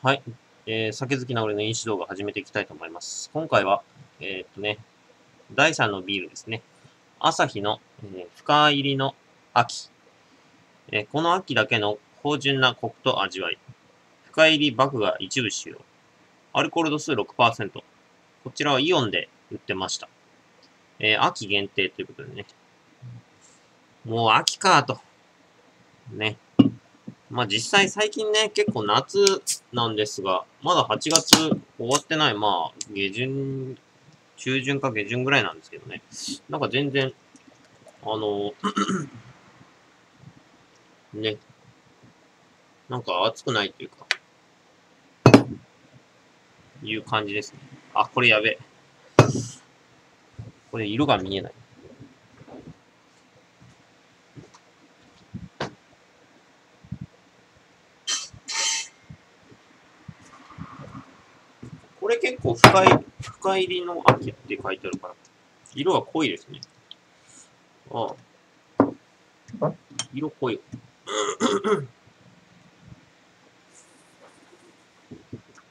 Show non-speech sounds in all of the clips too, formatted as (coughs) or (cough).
はい。えー、酒好きな俺の飲酒動画始めていきたいと思います。今回は、えーっとね、第3のビールですね。朝日の、えー深入りの秋。えーこの秋だけの芳醇なコクと味わい。深入り麦芽一部使用。アルコール度数6%。こちらはイオンで売ってました。えー秋限定ということでね。もう秋かと。ね。まあ実際最近ね、結構夏なんですが、まだ8月終わってない、まあ下旬、中旬か下旬ぐらいなんですけどね。なんか全然、あの、(clears throat) ね、なんか暑くないというか、いう感じですね。あ、これやべえ。これ色が見えない。これ結構深い、深入りの秋って書いてあるから、色は濃いですね。ああ。色濃い。(coughs)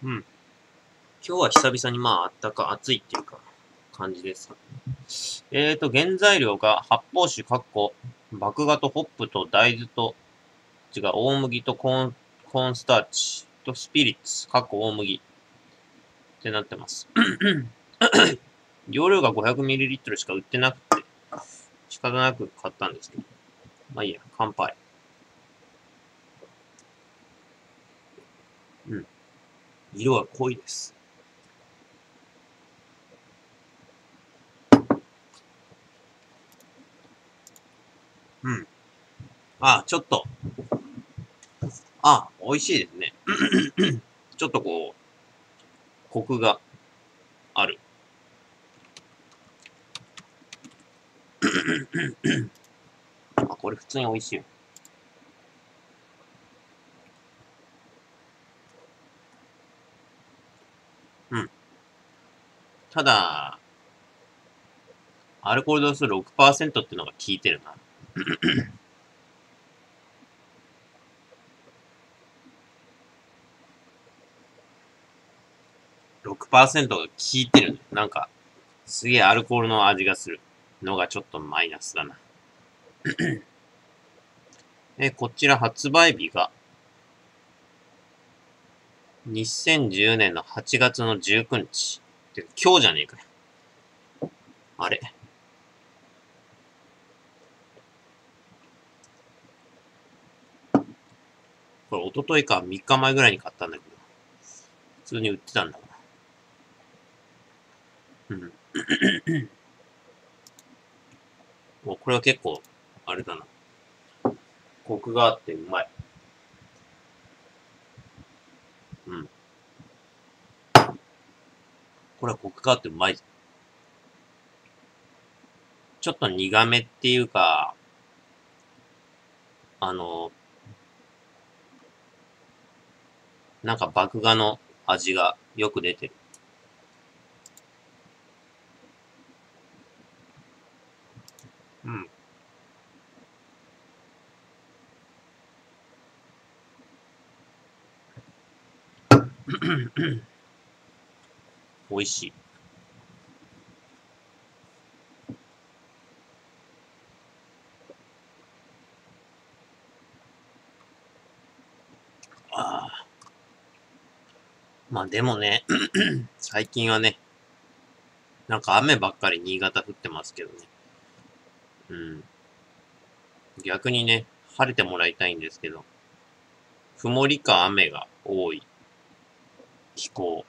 うん。今日は久々にまああったか、暑いっていうか、感じです。えーと、原材料が発泡酒、かっこ、麦芽とホップと大豆と、違う、大麦とコーン、コーンスターチとスピリッツ、かっこ大麦ってなってます。(clears throat) 容量が 500ml しか売ってなくて、仕方なく買ったんですけど。まあいいや、乾杯。うん。色は濃いです。うん。あ、ちょっと。あ、美味しいですね。(clears throat) ちょっとこう、コクがある。あ、これ普通に美味しいよ。うん。ただ、アルコール度数6%ってのが効いてるな。6%が効いてる。なんか、すげえアルコールの味がするのがちょっとマイナスだな。(clears throat) え、こちら発売日が、2010年の8月の19日。てか今日じゃねえかよ。あれ。これ、一昨日か3日前ぐらいに買ったんだけど、普通に売ってたんだ。うん。(coughs) もうこれは結構、あれだな。コクがあってうまい。うん。これはコクがあってうまい。ちょっと苦めっていうか、あの、なんか麦芽の味がよく出てる。うん。美味しい。ああ。まあでもね、(clears throat) 最近はね、なんか雨ばっかり新潟降ってますけどね。うん。逆にね、晴れてもらいたいんですけど、曇りか雨が多い飛行。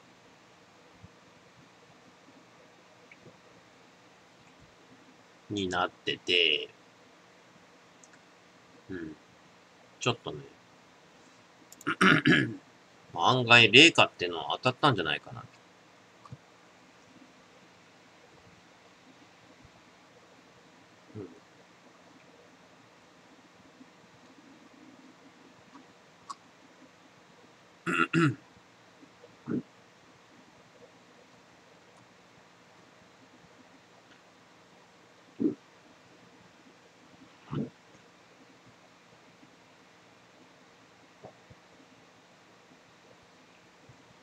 になってて、うん。ちょっとね、(coughs) 案外、霊下っていうのは当たったんじゃないかな。うん、うん。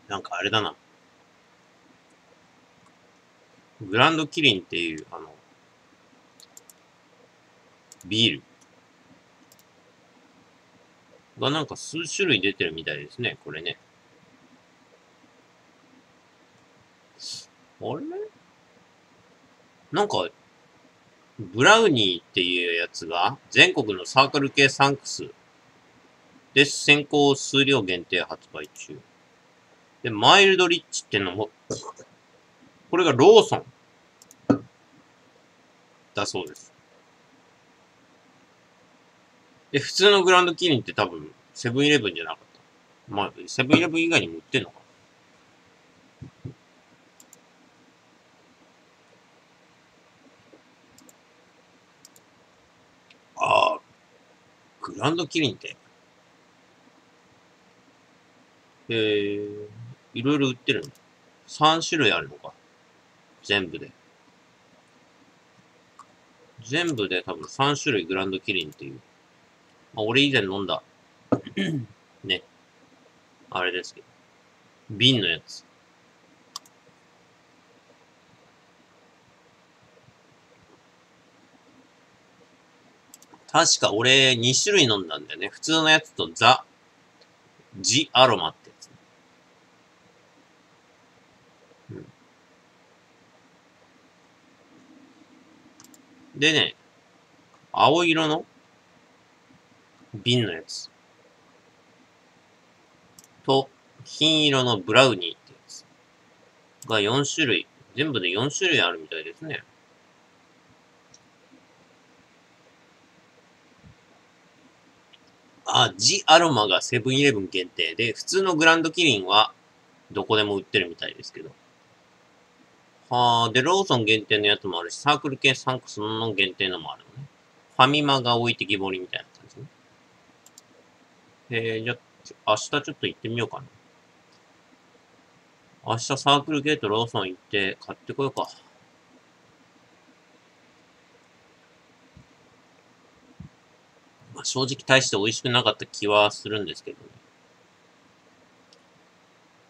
なんかあれだな。グランドキリンっていう、あの、ビールがなんか数種類出てるみたいですね、これね。あれ？なんか、ブラウニーっていうやつが全国のサークル系サンクスで先行数量限定発売中。で、マイルドリッチってのも、これがローソンだそうです。で、普通のグランドキリンって多分、セブンイレブンじゃなかった。まあ、セブンイレブン以外にも売ってんのかああ、グランドキリンって。えー、いろいろ売ってるの ?3 種類あるのか。全部で。全部で多分3種類グランドキリンっていう。まあ、俺以前飲んだ (clears throat) ね。あれですけど。瓶のやつ。確か俺2種類飲んだんだよね。普通のやつとザ・ジ・アロマってやつ。うん、でね、青色の瓶のやつ。と、金色のブラウニーってやつ。が4種類。全部で4種類あるみたいですね。あ、ジアロマがセブンイレブン限定で、普通のグランドキリンはどこでも売ってるみたいですけど。はあ、で、ローソン限定のやつもあるし、サークル系サンクスの限定のもあるのね。ファミマが置いてきぼりみたいな感じね。えー、じゃ、明日ちょっと行ってみようかな。明日サークルゲートローソン行って買ってこようか。まあ、正直大して美味しくなかった気はするんですけどね。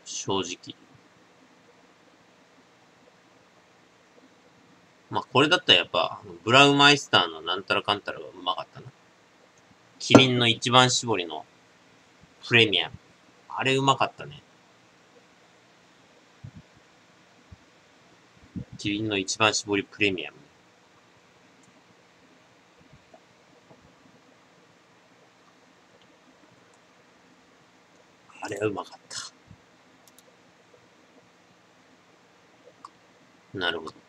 正直。まあ、これだったらやっぱ、ブラウマイスターのなんたらかんたらがうまかったな。キリンの一番搾りのプレミアム。あれうまかったね。キリンの一番搾りプレミアム。あれはうまかった。なるほど。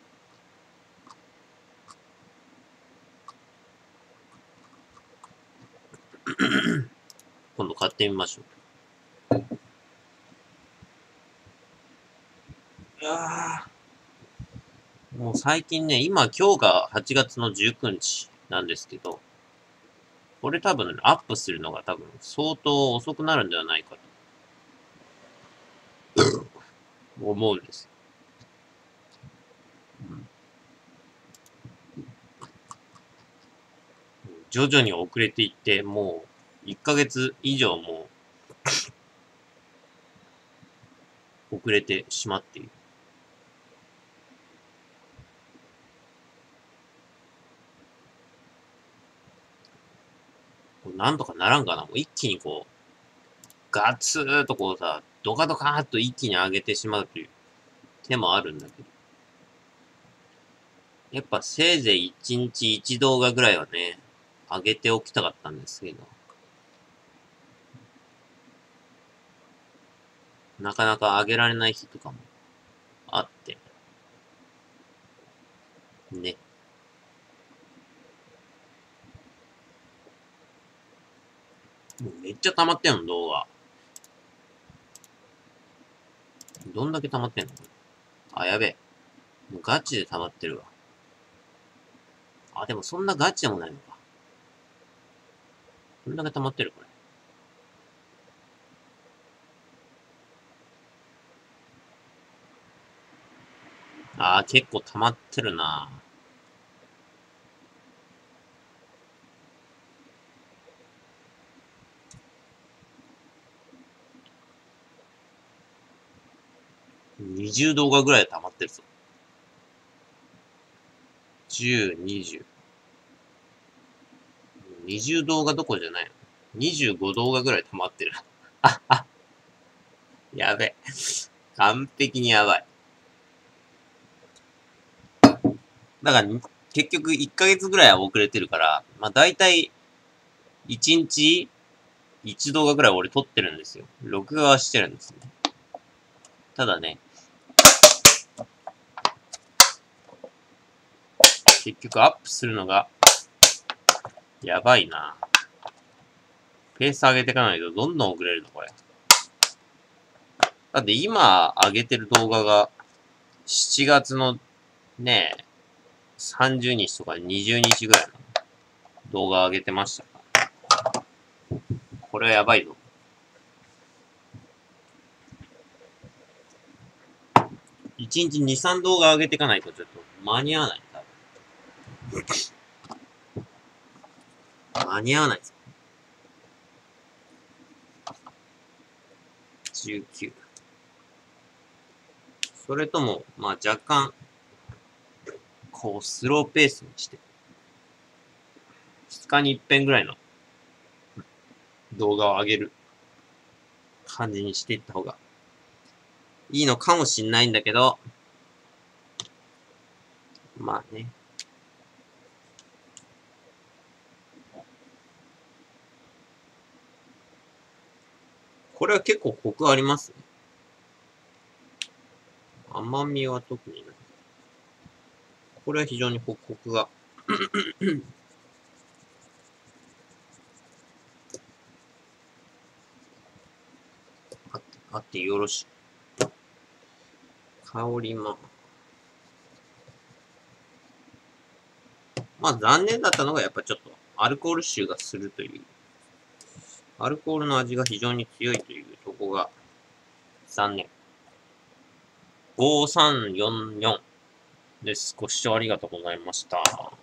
(clears throat) 今度買ってみましょう。いやもう最近ね、今今日が8月の19日なんですけど、これ多分、アップするのが多分相当遅くなるんではないかと思うんです。徐々に遅れていって、もう1ヶ月以上もう (coughs) 遅れてしまっている。なんとかならんかなもう一気にこう、ガツーとこうさ、ドカドカーっと一気に上げてしまうという手もあるんだけど。やっぱせいぜい一日一動画ぐらいはね、上げておきたかったんですけど。なかなか上げられない日とかもあって。ね。もうめっちゃ溜まってんの、動画。どんだけ溜まってんの？あ、やべえ。もうガチで溜まってるわ。あ、でもそんなガチでもないの。こんだけ溜まってる、これ。ああ、結構溜まってるな20動画ぐらい溜まってるぞ。10、20。20動画どころじゃないの ?25 動画ぐらい溜まってる。あ、あ。やべ。完璧にやばい。だから、結局1ヶ月ぐらいは遅れてるから、まあ大体、1日1動画ぐらい俺撮ってるんですよ。録画はしてるんですね。ただね、結局アップするのが、やばいな。ペース上げていかないとどんどん遅れるの、これ。だって今上げてる動画が、7月のね、30日とか20日ぐらいの動画上げてましたか。これはやばいぞ。1日2、3動画上げていかないとちょっと間に合わない。多分間に合わないです。19。それとも、まあ若干、こう、スローペースにして、2日に一遍ぐらいの動画を上げる感じにしていった方がいいのかもしんないんだけど、まあね。これは結構コクありますね。甘みは特にない。これは非常にコクが。(coughs) あって、あってよろしい。香りも。まあ残念だったのがやっぱちょっとアルコール臭がするというアルコールの味が非常に強いというとこが残念。5344です。ご視聴ありがとうございました。